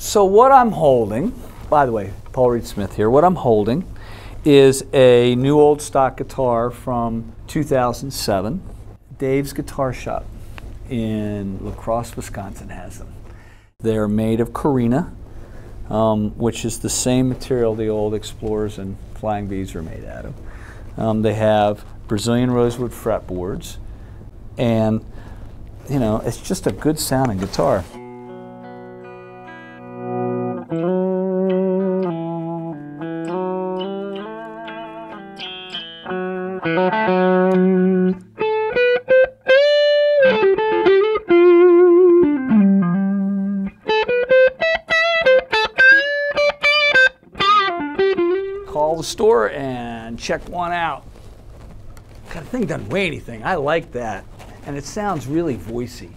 So what I'm holding, by the way, Paul Reed Smith here. What I'm holding is a new old stock guitar from 2007. Dave's Guitar Shop in La Crosse, Wisconsin has them. They're made of Korina, um, which is the same material the old Explorers and Flying Vs are made out of. Um, they have Brazilian rosewood fretboards, and you know, it's just a good sounding guitar. Call the store and check one out. That thing doesn't weigh anything. I like that. And it sounds really voicey.